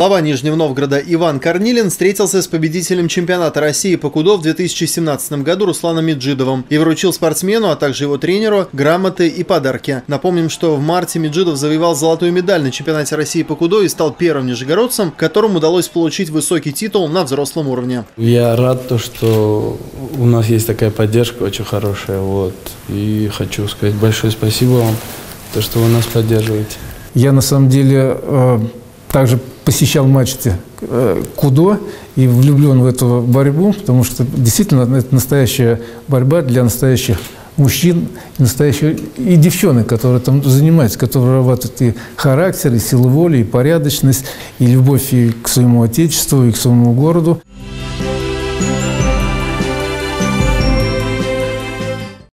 Глава Нижнего Новгорода Иван Корнилин встретился с победителем чемпионата России по кудо в 2017 году Русланом Меджидовым и вручил спортсмену, а также его тренеру, грамоты и подарки. Напомним, что в марте Меджидов завоевал золотую медаль на чемпионате России по кудо и стал первым нижегородцем, которому удалось получить высокий титул на взрослом уровне. Я рад, то, что у нас есть такая поддержка очень хорошая. Вот. И хочу сказать большое спасибо вам, то, что вы нас поддерживаете. Я на самом деле э, также посещал матчи э, Кудо и влюблен в эту борьбу, потому что действительно это настоящая борьба для настоящих мужчин, настоящих и девчонок, которые там занимаются, которые вырабатывают и характер, и силу воли, и порядочность, и любовь и к своему отечеству, и к своему городу.